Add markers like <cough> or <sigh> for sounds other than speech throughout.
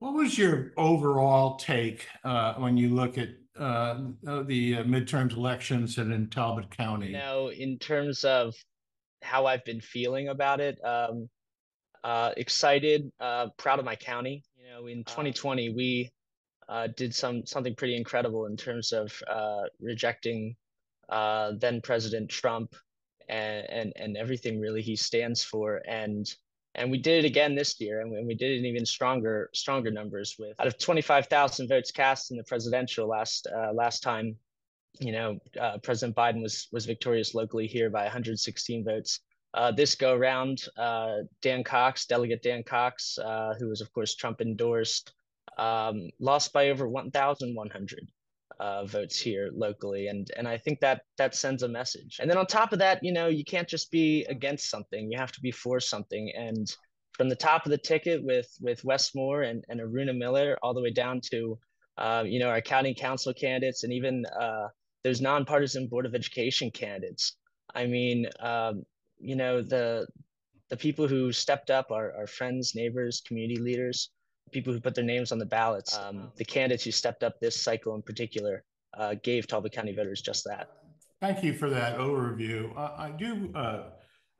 What was your overall take uh, when you look at uh, the midterms elections and in Talbot County? Now, in terms of how I've been feeling about it, um, uh, excited, uh, proud of my county. You know, in 2020, we uh, did some something pretty incredible in terms of uh, rejecting then President Trump and, and and everything really he stands for and and we did it again this year and we did it even stronger stronger numbers with out of 25,000 votes cast in the presidential last uh, last time you know uh, President Biden was was victorious locally here by 116 votes. Uh, this go around uh, Dan Cox delegate Dan Cox uh, who was of course Trump endorsed um, lost by over 1,100 uh, votes here locally, and and I think that that sends a message. And then on top of that, you know, you can't just be against something; you have to be for something. And from the top of the ticket with with Wes Moore and and Aruna Miller, all the way down to, uh, you know, our county council candidates, and even uh, those nonpartisan board of education candidates. I mean, um, you know, the the people who stepped up are, are friends, neighbors, community leaders people who put their names on the ballots, um, the candidates who stepped up this cycle in particular, uh, gave Talbot County voters just that. Thank you for that overview. Uh, I do uh,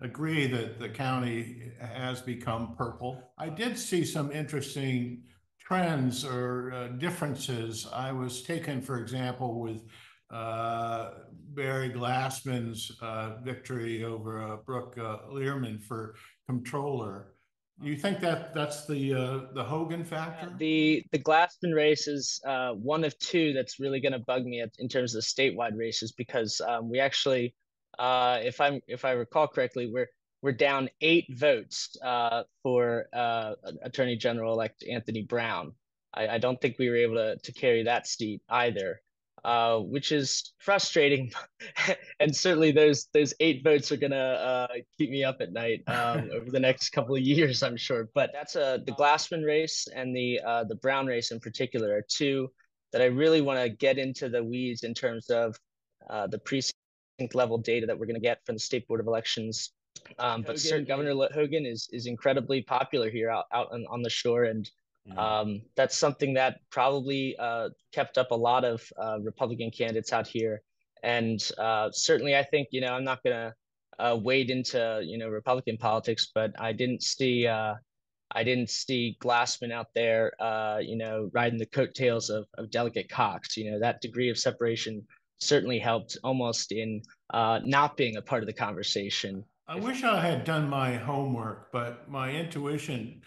agree that the county has become purple. I did see some interesting trends or uh, differences. I was taken, for example, with uh, Barry Glassman's uh, victory over Brooke Lierman for comptroller you think that that's the uh, the Hogan factor? The the Glassman race is uh, one of two that's really going to bug me at, in terms of statewide races because um, we actually, uh, if I'm if I recall correctly, we're we're down eight votes uh, for uh, Attorney General elect Anthony Brown. I, I don't think we were able to to carry that seat either uh, which is frustrating. <laughs> and certainly those those eight votes are gonna uh, keep me up at night um, <laughs> over the next couple of years, I'm sure. But that's a uh, the Glassman race and the uh, the Brown race in particular are two that I really want to get into the weeds in terms of uh, the precinct level data that we're going to get from the state board of elections. Um, but Hogan, Governor Hogan is is incredibly popular here out out on, on the shore and Mm-hmm. Um, that's something that probably uh, kept up a lot of uh, Republican candidates out here. And uh, certainly, I think, you know, I'm not going to uh, wade into, you know, Republican politics, but I didn't see. Uh, I didn't see Glassman out there, uh, you know, riding the coattails of, of Delegate Cox. You know, that degree of separation certainly helped almost in not being a part of the conversation. I wish I had done my homework, but my intuition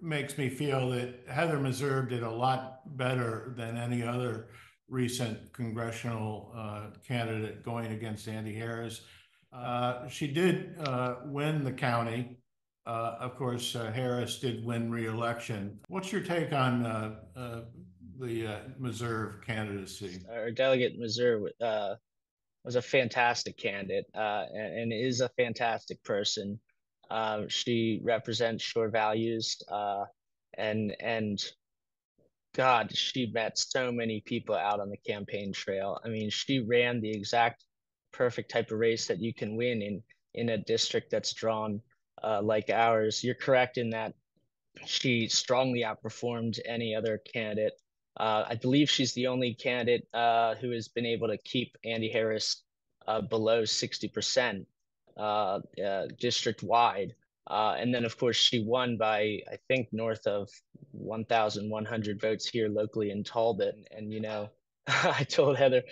makes me feel that Heather Mizeur did a lot better than any other recent congressional uh, candidate going against Andy Harris. Uh, she did uh, win the county. Uh, of course, uh, Harris did win re-election. What's your take on uh, the Mizeur candidacy? Our delegate Mizeur was a fantastic candidate and, and is a fantastic person. Um, she represents shore values, uh, and and God, she met so many people out on the campaign trail. I mean, she ran the exact perfect type of race that you can win in in a district that's drawn uh, like ours. You're correct in that she strongly outperformed any other candidate. Uh, I believe she's the only candidate uh, who has been able to keep Andy Harris uh, below 60% uh, uh, district wide. Uh, and then, of course, she won by, I think, north of 1,100 votes here locally in Talbot. And, and you know, <laughs> I told Heather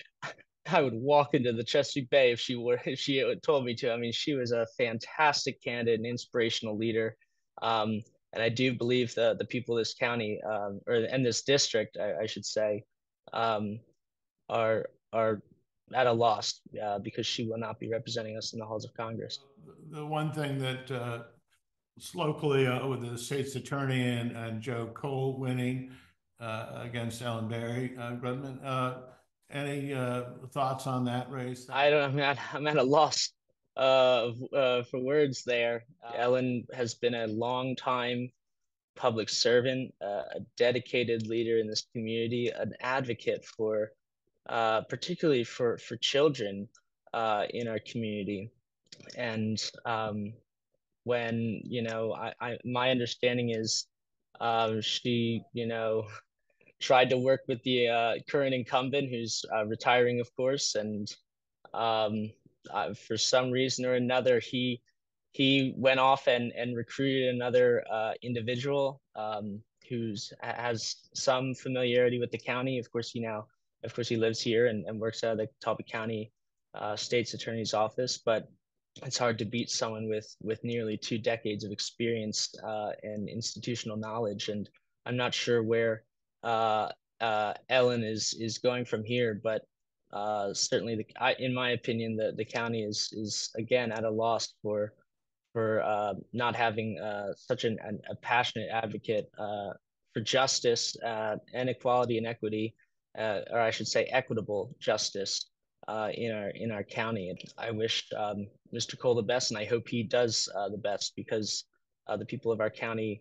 I would walk into the Chesapeake Bay if she were if she told me to. I mean, she was a fantastic candidate, an inspirational leader. Um, and I do believe the the people of this county, um, or and this district, I, I should say, um, are are at a loss uh, because she will not be representing us in the halls of Congress. The one thing that uh, locally uh, with the state's attorney and, and Joe Coale winning uh, against Ellen Berry, uh, Grunden, uh, any uh, thoughts on that race? I don't. I'm at, I'm at a loss uh, uh, for words there. Ellen has been a long time public servant, uh, a dedicated leader in this community, an advocate for uh, particularly for for children uh, in our community. And um, when you know, I, I my understanding is Um, she, you know, <laughs> tried to work with the uh, current incumbent who's uh, retiring, of course, and um, uh, for some reason or another, he he went off and and recruited another uh, individual um, who's has some familiarity with the county. Of course, he now, of course, he lives here and, and works out of the Talbot County uh, State's Attorney's Office, but it's hard to beat someone with with nearly two decades of experience uh, and institutional knowledge. And I'm not sure where uh, uh, Ellen is is going from here, but uh, certainly, the, I, in my opinion, the the county is is again at a loss for for uh, not having such an, an, a passionate advocate for justice and equality and equity, uh, or I should say, equitable justice uh, in our in our county. And I wish um, Mr. Coale the best, and I hope he does the best because the people of our county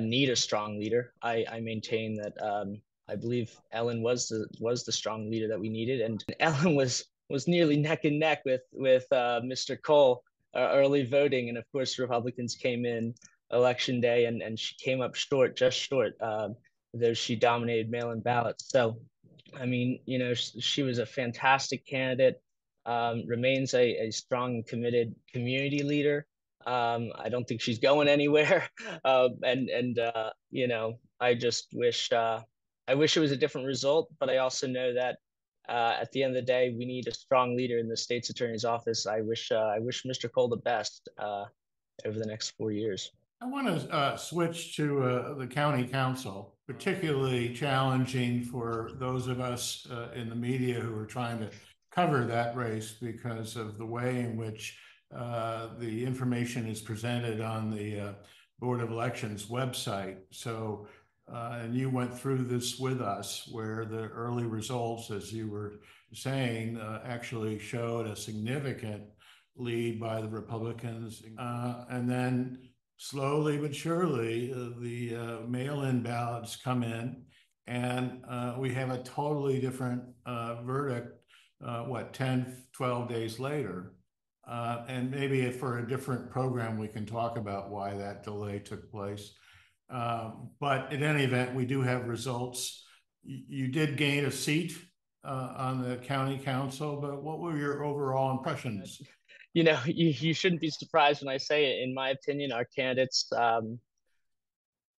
need a strong leader. I, I maintain that um, I believe Ellen was the was the strong leader that we needed, and Ellen was was nearly neck and neck with with Mr. Coale uh, early voting, and of course Republicans came in election day, and and she came up short, just short, um, though she dominated mail-in ballots. So, I mean, you know, she, was a fantastic candidate. Um, remains a, a strong, committed community leader. Um, I don't think she's going anywhere. <laughs> Uh, and and uh, you know, I just wish uh, I wish it was a different result, but I also know that uh, at the end of the day, we need a strong leader in the state's attorney's office. I wish uh, I wish Mr. Coale the best uh, over the next four years. I want to switch to the county council, particularly challenging for those of us uh, in the media who are trying to cover that race because of the way in which uh, the information is presented on the uh, Board of Elections website. So uh, and you went through this with us where the early results, as you were saying, uh, actually showed a significant lead by the Republicans. Uh, and then slowly but surely, uh, the uh, mail-in ballots come in and uh, we have a totally different verdict, what, 10, 12 days later. and maybe for a different program, we can talk about why that delay took place. Um, but in any event, we do have results. You, did gain a seat uh, on the county council, but what were your overall impressions? You know, <laughs> you, you shouldn't be surprised when I say it. In my opinion, our candidates, um,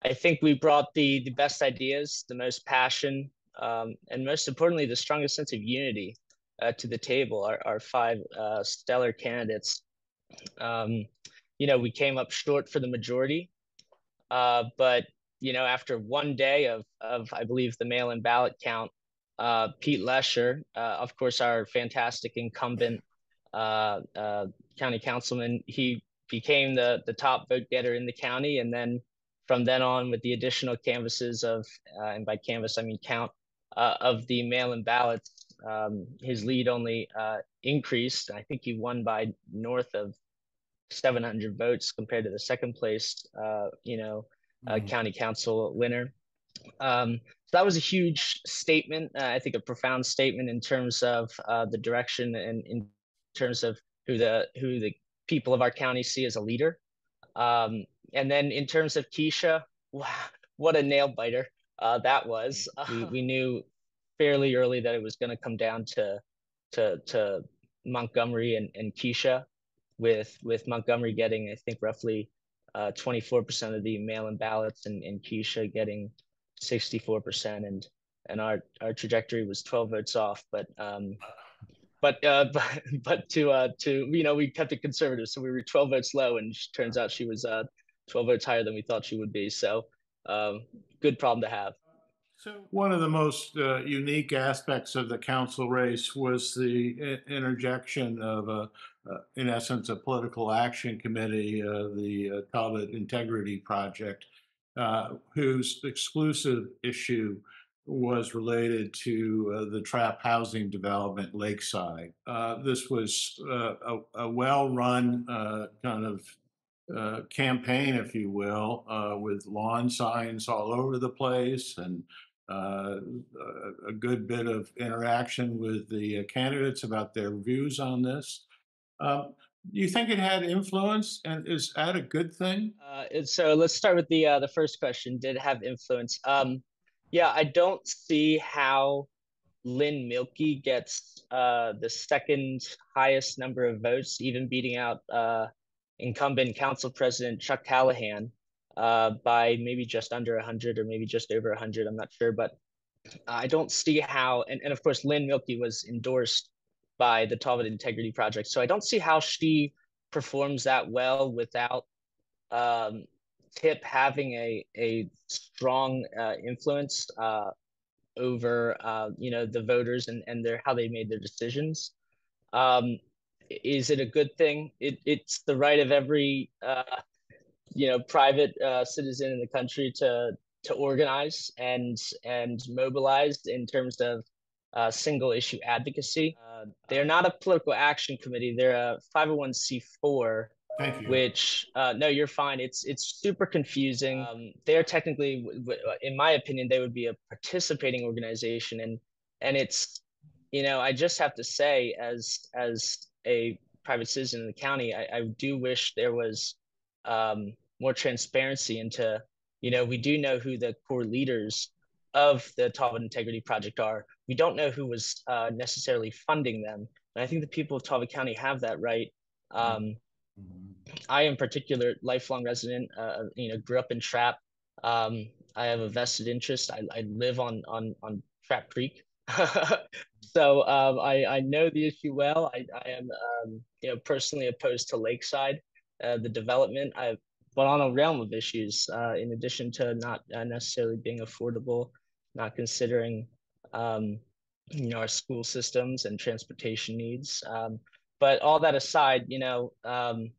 I think we brought the the best ideas, the most passion, um, and most importantly, the strongest sense of unity uh, to the table. Our, our five uh, stellar candidates. Um, you know, we came up short for the majority, uh, but you know, after one day of of I believe the mail-in ballot count, uh, Pete Lesher, uh, of course, our fantastic incumbent uh, uh, county councilman, he became the the top vote getter in the county, and then from then on, with the additional canvases of, and by canvas I mean count of the mail-in ballots, um, his lead only increased. I think he won by north of 700 votes compared to the second place, uh, you know, uh, mm. county council winner. Um, so that was a huge statement. Uh, I think a profound statement in terms of uh, the direction and in terms of who the who the people of our county see as a leader. Um, and then in terms of Keasha, wow, what a nail biter uh, that was. we, we knew fairly early that it was going to come down to to to Montgomery and, and Keasha with with Montgomery getting I think roughly uh, 24% of the mail-in ballots and, and Keasha getting 64% and and our our trajectory was 12 votes off but um but uh <laughs> but, but to uh to you know we kept it conservative so we were 12 votes low and turns out she was uh 12 votes higher than we thought she would be so um good problem to have. So one of the most uh, unique aspects of the council race was the interjection of a, uh, in essence, a political action committee, uh, the uh, Talbot Integrity Project, uh, whose exclusive issue was related to uh, the Trappe housing development lakeside. this was a, a well-run kind of uh, campaign, if you will, uh, with lawn signs all over the place and uh, a, good bit of interaction with the uh, candidates about their views on this. Um, Do you think it had influence and is that a good thing? Uh, so let's start with the uh, the first question. Did it have influence? Um, yeah, I don't see how Lynn Mielke gets uh, the second highest number of votes, even beating out uh, incumbent council president Chuck Callahan uh, by maybe just under 100 or maybe just over 100. I'm not sure, but I don't see how. And, and of course, Lynn Mielke was endorsed by the Talbot Integrity Project. So I don't see how she performs that well without um, Tip having a a strong uh, influence uh, over uh, you know the voters and and their how they made their decisions. Um, is it a good thing? It it's the right of every uh, you know private uh, citizen in the country to to organize and and mobilize in terms of uh, single issue advocacy. Uh, they're not a political action committee. They're a 501c4. Thank you. Which uh, no, you're fine. It's it's super confusing. Um, they're technically, in my opinion, they would be a participating organization, and and it's, you know, I just have to say, as as a private citizen in the county, I, I do wish there was um, more transparency into, you know, we do know who the core leaders of the Talbot Integrity Project are. We don't know who was uh, necessarily funding them. And I think the people of Talbot County have that right. Um, mm-hmm. I, in particular, lifelong resident, uh, you know, grew up in Trappe. Um, I have a vested interest. I, I live on on on Trappe Creek, <laughs> so um, I I know the issue well. I I am um, you know personally opposed to Lakeside, uh, the development. I but on a realm of issues, uh, in addition to not uh, necessarily being affordable not considering um, you know our school systems and transportation needs. Um, but all that aside, you know, um,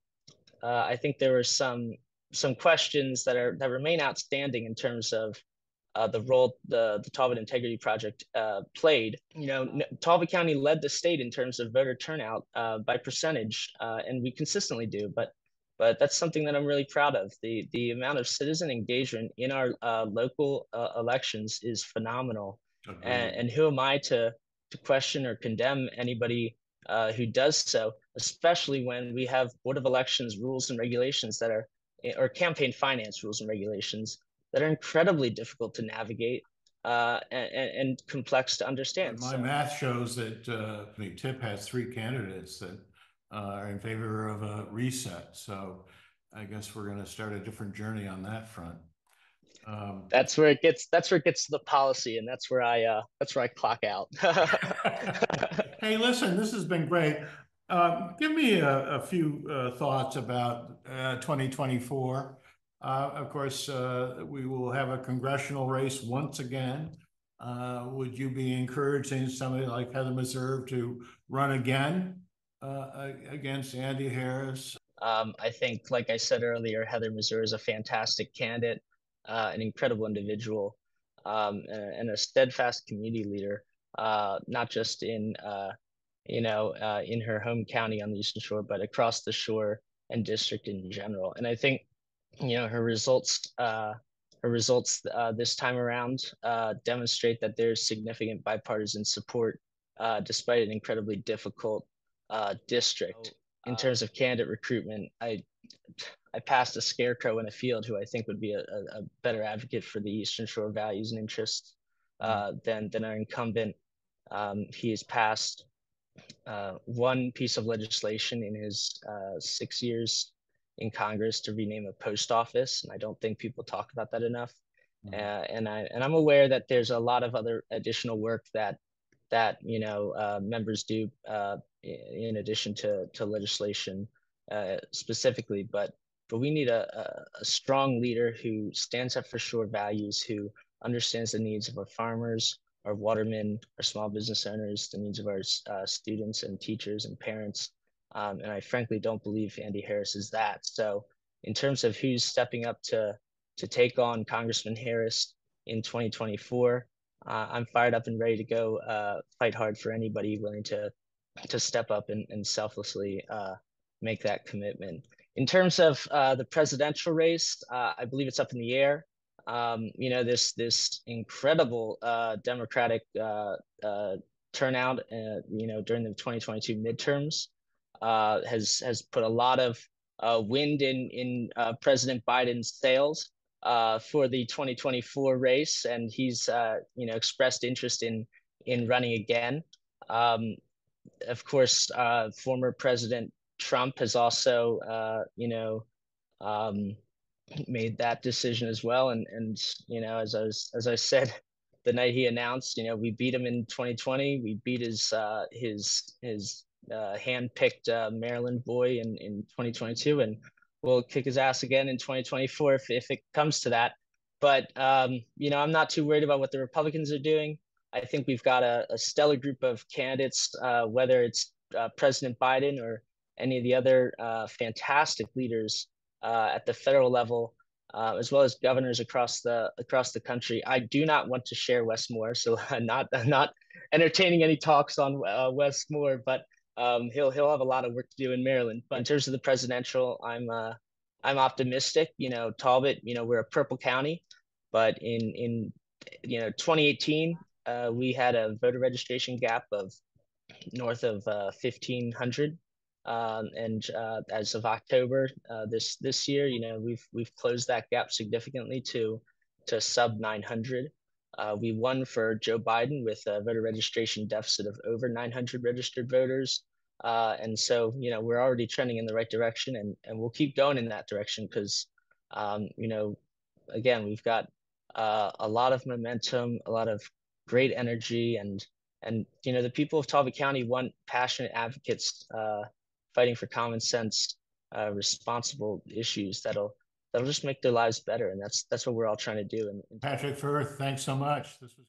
uh, I think there were some some questions that are that remain outstanding in terms of uh, the role the the Talbot Integrity Project uh, played. You know, Talbot County led the state in terms of voter turnout uh, by percentage, uh, and we consistently do. But but that's something that I'm really proud of. The the amount of citizen engagement in our uh, local uh, elections is phenomenal. And, and, who am I to to question or condemn anybody uh, who does so, especially when we have board of elections rules and regulations that are or campaign finance rules and regulations that are incredibly difficult to navigate uh, and, and, complex to understand. My so. math shows that uh, I mean, TIP has three candidates that uh, are in favor of a reset. So I guess we're going to start a different journey on that front. Um, that's where it gets. That's where it gets to the policy, and that's where I. Uh, that's where I clock out. <laughs> <laughs> hey, listen, this has been great. Uh, give me a, a few uh, thoughts about uh, 2024. Uh, of course, uh, we will have a congressional race once again. would you be encouraging somebody like Heather Mizeur to run again? uh, against Andy Harris? Um, I think, like I said earlier, Heather Mizeur is a fantastic candidate, uh, an incredible individual, um, and, a steadfast community leader, uh, not just in uh, you know uh, in her home county on the Eastern Shore, but across the shore and district in general. And I think you know her results. Uh, her results this time around demonstrate that there's significant bipartisan support, despite an incredibly difficult uh, district in uh, terms of candidate recruitment. I I passed a scarecrow in a field who I think would be a, a, better advocate for the Eastern Shore values and interests mm-hmm. uh, than than our incumbent. Um, he has passed uh, one piece of legislation in his uh, six years in Congress to rename a post office, and I don't think people talk about that enough. Mm-hmm. Uh, and I and I'm aware that there's a lot of other additional work that that you know uh, members do uh, in addition to to legislation uh, specifically, but but we need a, a, a, strong leader who stands up for shore values, who understands the needs of our farmers, our watermen, our small business owners, the needs of our uh, students and teachers and parents. Um, and I frankly don't believe Andy Harris is that. So in terms of who's stepping up to to take on Congressman Harris in 2024, uh, I'm fired up and ready to go uh, fight hard for anybody willing to to step up and, and selflessly uh, make that commitment. In terms of uh, the presidential race, uh, I believe it's up in the air. Um, you know, this this incredible uh, Democratic turnout, you know, during the 2022 midterms uh, has has put a lot of uh, wind in in uh, President Biden's sails uh, for the 2024 race, and he's uh, you know expressed interest in in running again. Um, of course, uh, former President Trump has also uh, you know um, made that decision as well, and and you know as I was as I said <laughs> the night he announced, you know we beat him in 2020, we beat his uh, his his uh, hand-picked uh, Maryland boy in, in 2022, and we'll kick his ass again in 2024 if, if it comes to that. But um, you know, I'm not too worried about what the Republicans are doing. I think we've got a, a stellar group of candidates, uh, whether it's uh, President Biden or any of the other uh, fantastic leaders uh, at the federal level, uh, as well as governors across the across the country. I do not want to share Wes Moore, so <laughs> not not entertaining any talks on uh, Wes Moore, but um, he'll he'll have a lot of work to do in Maryland. But in terms of the presidential, I'm uh, I'm optimistic. You know, Talbot. You know, we're a purple county, but in in you know 2018, uh, we had a voter registration gap of north of uh, 1500. Um, and uh, as of October uh, this this year, you know we've we've closed that gap significantly to to sub 900. Uh, we won for Joe Biden with a voter registration deficit of over 900 registered voters. Uh, and so, you know, we're already trending in the right direction and, and we'll keep going in that direction because, um, you know, again, we've got uh, a lot of momentum, a lot of great energy and, and, you know, the people of Talbot County want passionate advocates uh, fighting for common sense, uh, responsible issues that'll that'll just make their lives better. And that's that's what we're all trying to do. And, Patrick Firth, thanks so much. This was.